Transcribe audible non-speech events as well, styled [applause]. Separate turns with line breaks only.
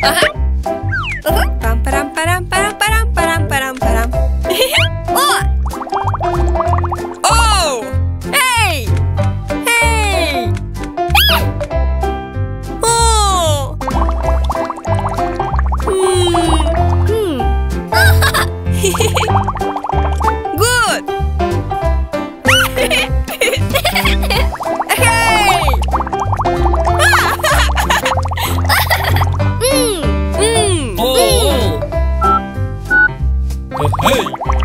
Hehehe [laughs] oh. [laughs] hmm. hmm. hmm. [laughs]
Hey!